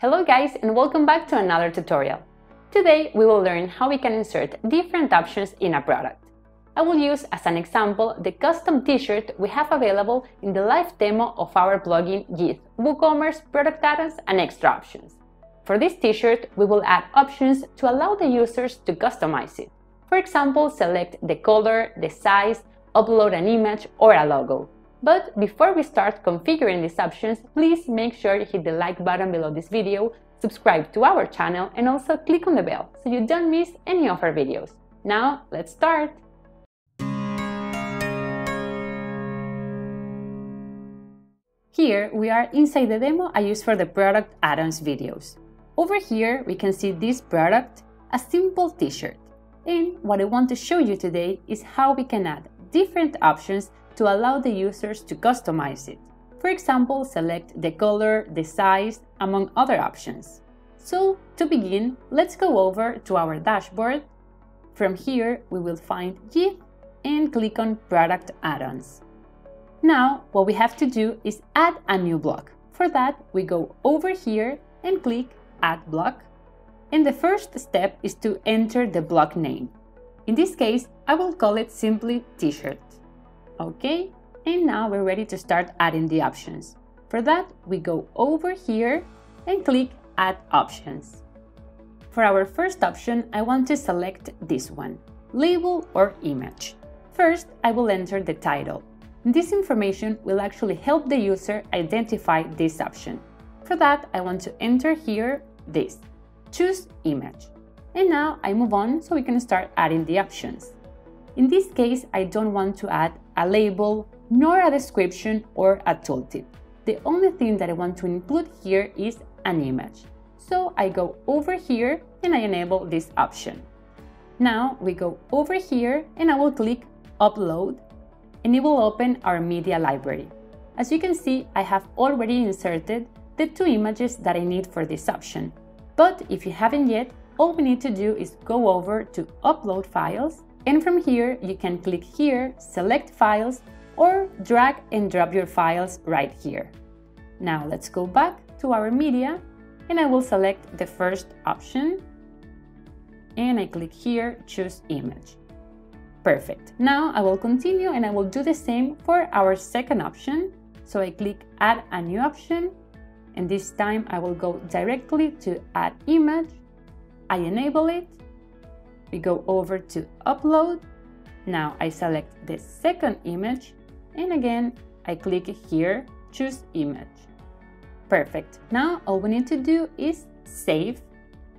Hello guys and welcome back to another tutorial. Today we will learn how we can insert different options in a product. I will use as an example the custom t-shirt we have available in the live demo of our plugin YITH WooCommerce product add-ons and extra options. For this t-shirt, we will add options to allow the users to customize it. For example, select the color, the size, upload an image or a logo. But before we start configuring these options, please make sure you hit the like button below this video, subscribe to our channel and also click on the bell so you don't miss any of our videos. Now, let's start! Here we are inside the demo I use for the product add-ons videos. Over here we can see this product, a simple t-shirt. And what I want to show you today is how we can add different options to allow the users to customize it. For example, select the color, the size, among other options. So, to begin, let's go over to our dashboard. From here, we will find YITH and click on Product Add-ons. Now, what we have to do is add a new block. For that, we go over here and click Add Block. And the first step is to enter the block name. In this case, I will call it simply T-shirt. Okay, and now we're ready to start adding the options. For that, we go over here and click Add Options. For our first option, I want to select this one, Label or Image. First, I will enter the title. This information will actually help the user identify this option. For that, I want to enter here this, Choose Image. And now I move on so we can start adding the options. In this case, I don't want to add a label, nor a description or a tooltip. The only thing that I want to include here is an image. So I go over here and I enable this option. Now we go over here and I will click Upload and it will open our media library. As you can see, I have already inserted the two images that I need for this option. But if you haven't yet, all we need to do is go over to Upload Files and from here, you can click here, select files, or drag and drop your files right here. Now let's go back to our media and I will select the first option and I click here, choose image. Perfect. Now I will continue and I will do the same for our second option. So I click add a new option and this time I will go directly to add image. I enable it we go over to upload. Now I select the second image and again I click here, choose image. Perfect. Now all we need to do is save.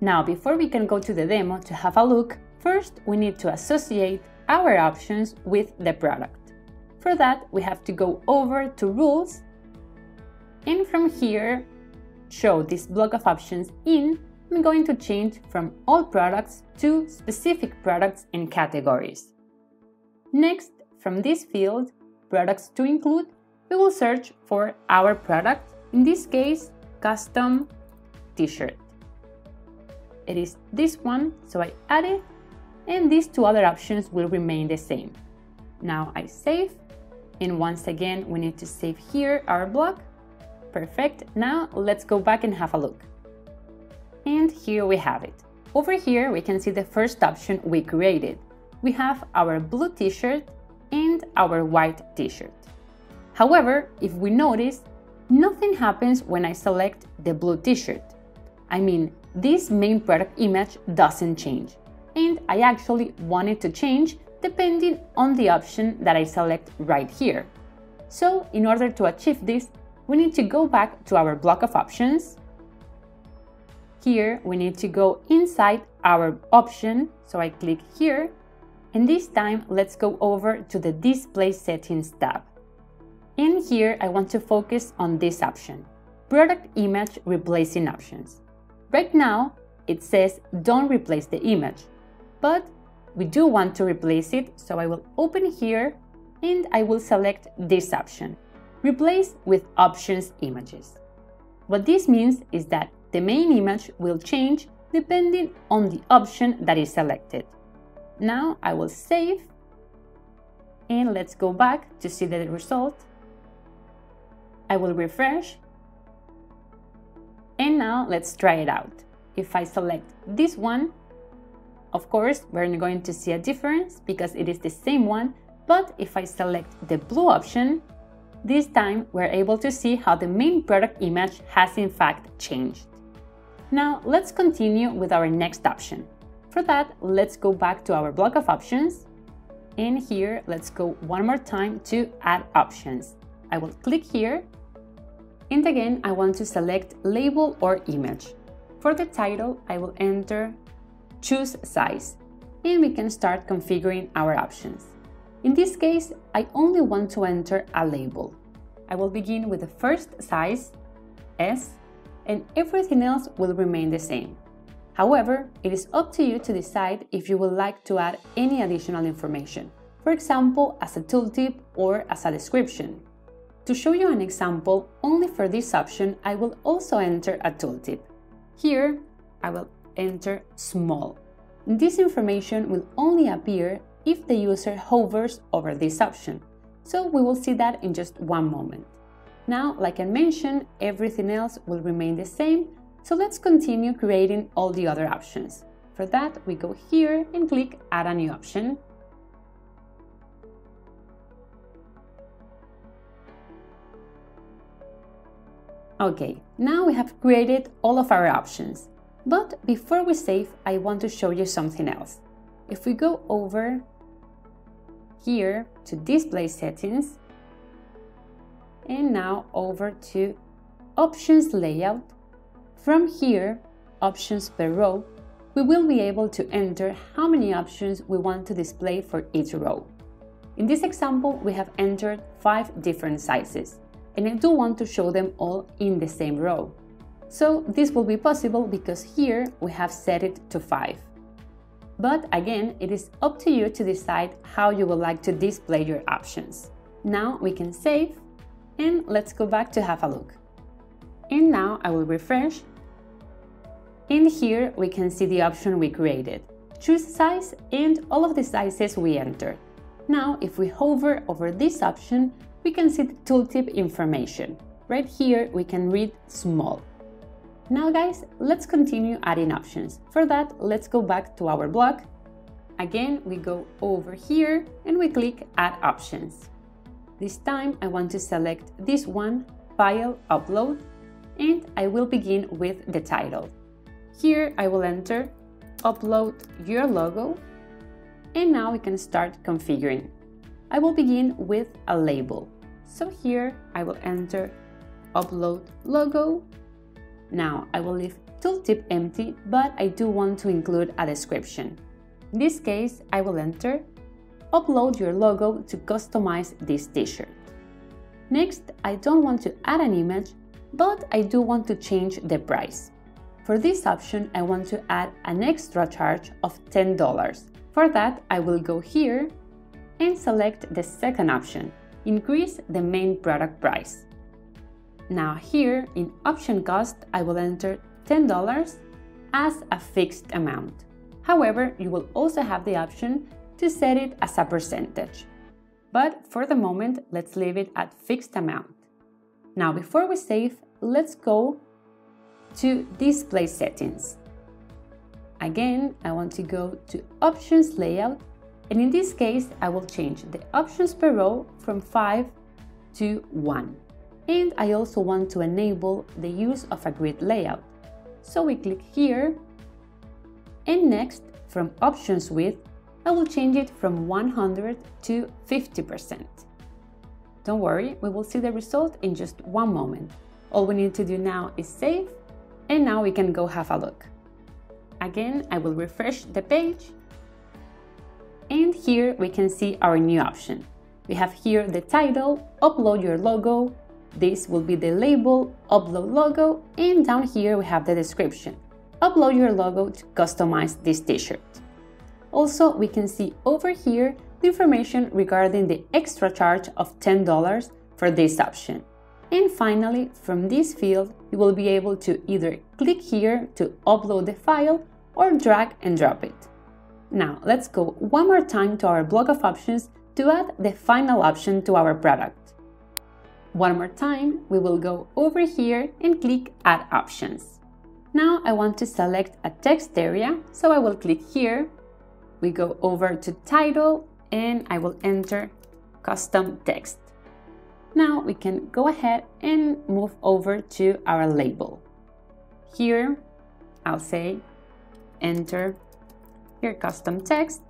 Now before we can go to the demo to have a look, first we need to associate our options with the product. For that we have to go over to rules and from here show this block of options in I'm going to change from all products to specific products and categories. Next, from this field, products to include, we will search for our product, in this case, custom t-shirt. It is this one, so I add it, and these two other options will remain the same. Now I save, and once again, we need to save here our block. Perfect. Now let's go back and have a look. Here we have it. Over here, we can see the first option we created. We have our blue t-shirt and our white t-shirt. However, if we notice, nothing happens when I select the blue t-shirt. I mean, this main product image doesn't change. And I actually want it to change depending on the option that I select right here. So in order to achieve this, we need to go back to our block of options here we need to go inside our option, so I click here, and this time let's go over to the Display Settings tab. In here I want to focus on this option, Product Image Replacing Options. Right now it says don't replace the image, but we do want to replace it, so I will open here and I will select this option, Replace with Options Images. What this means is that the main image will change depending on the option that is selected. Now I will save and let's go back to see the result. I will refresh And now let's try it out. If I select this one, of course, we're going to see a difference because it is the same one, but if I select the blue option, this time we're able to see how the main product image has in fact changed. Now let's continue with our next option. For that, let's go back to our block of options and here let's go one more time to add options. I will click here and again I want to select label or image. For the title, I will enter choose size and we can start configuring our options. In this case, I only want to enter a label. I will begin with the first size, S, and everything else will remain the same. However, it is up to you to decide if you would like to add any additional information, for example, as a tooltip or as a description. To show you an example, only for this option, I will also enter a tooltip. Here, I will enter small. This information will only appear if the user hovers over this option. So we will see that in just one moment. Now, like I mentioned, everything else will remain the same, so let's continue creating all the other options. For that, we go here and click Add a new option. Okay, now we have created all of our options. But before we save, I want to show you something else. If we go over here to display settings and now over to options layout, from here, options per row, we will be able to enter how many options we want to display for each row. In this example, we have entered five different sizes, and I do want to show them all in the same row. So this will be possible because here we have set it to 5. But again, it is up to you to decide how you would like to display your options. Now we can save and let's go back to have a look. And now I will refresh. And here we can see the option we created. Choose size and all of the sizes we entered. Now if we hover over this option, we can see the tooltip information. Right here we can read small. Now guys, let's continue adding options. For that, let's go back to our block. Again, we go over here and we click Add Options. This time I want to select this one, File Upload, and I will begin with the title. Here I will enter Upload your logo, and now we can start configuring. I will begin with a label. So here I will enter Upload Logo now, I will leave tooltip empty, but I do want to include a description. In this case, I will enter Upload your logo to customize this t-shirt. Next, I don't want to add an image, but I do want to change the price. For this option, I want to add an extra charge of $10. For that, I will go here and select the second option, increase the main product price. Now here in option cost, I will enter $10 as a fixed amount. However, you will also have the option to set it as a percentage. But for the moment, let's leave it at fixed amount. Now before we save, let's go to display settings. Again, I want to go to options layout and in this case, I will change the options per row from 5 to 1 and I also want to enable the use of a grid layout. So we click here and next from options width I will change it from 100 to 50%. Don't worry, we will see the result in just one moment. All we need to do now is save and now we can go have a look. Again, I will refresh the page and here we can see our new option. We have here the title, upload your logo, this will be the label, upload logo, and down here we have the description. Upload your logo to customize this t-shirt. Also, we can see over here the information regarding the extra charge of $10 for this option. And finally, from this field, you will be able to either click here to upload the file or drag and drop it. Now, let's go one more time to our block of options to add the final option to our product. One more time, we will go over here and click Add Options. Now I want to select a text area, so I will click here. We go over to Title and I will enter Custom Text. Now we can go ahead and move over to our label. Here, I'll say Enter your custom text.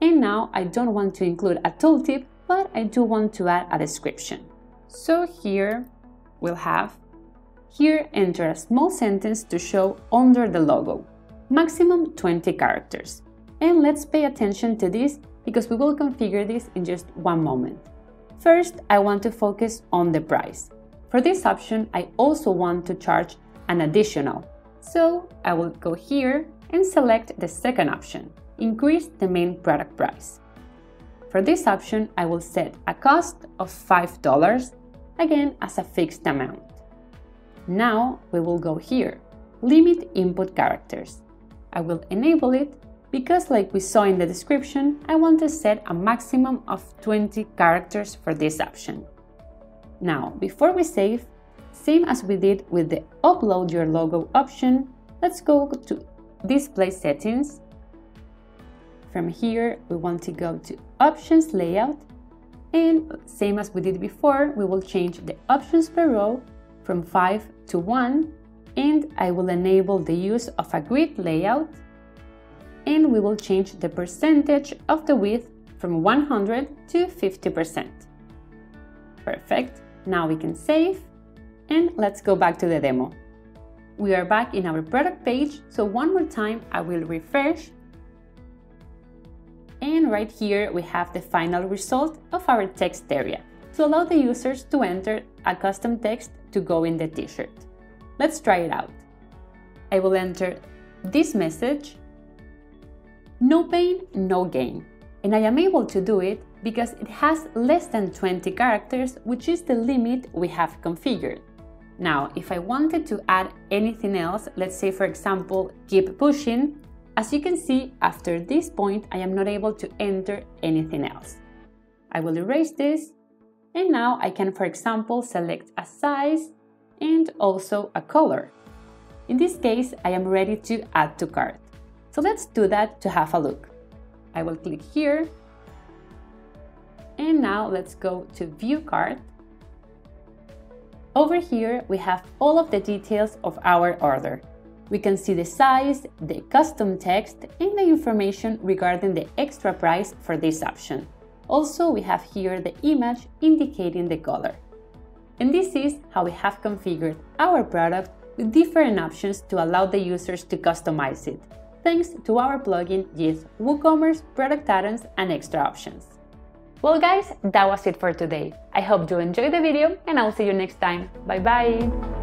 And now I don't want to include a tooltip, but I do want to add a description. So here we'll have, here enter a small sentence to show under the logo, maximum 20 characters. And let's pay attention to this because we will configure this in just one moment. First, I want to focus on the price. For this option, I also want to charge an additional. So I will go here and select the second option, increase the main product price. For this option, I will set a cost of $5 again as a fixed amount. Now we will go here, limit input characters. I will enable it because like we saw in the description, I want to set a maximum of 20 characters for this option. Now, before we save, same as we did with the upload your logo option, let's go to display settings. From here, we want to go to options layout and same as we did before, we will change the options per row from 5 to 1 and I will enable the use of a grid layout and we will change the percentage of the width from 100 to 50%. Perfect, now we can save and let's go back to the demo. We are back in our product page, so one more time I will refresh and right here we have the final result of our text area to allow the users to enter a custom text to go in the t-shirt. Let's try it out. I will enter this message, no pain, no gain. And I am able to do it because it has less than 20 characters, which is the limit we have configured. Now, if I wanted to add anything else, let's say for example, keep pushing, as you can see, after this point, I am not able to enter anything else. I will erase this, and now I can, for example, select a size and also a color. In this case, I am ready to add to cart. So let's do that to have a look. I will click here, and now let's go to View Cart. Over here, we have all of the details of our order. We can see the size, the custom text, and the information regarding the extra price for this option. Also, we have here the image indicating the color. And this is how we have configured our product with different options to allow the users to customize it, thanks to our plugin YITH WooCommerce, product add-ons, and extra options. Well guys, that was it for today. I hope you enjoyed the video and I'll see you next time. Bye bye!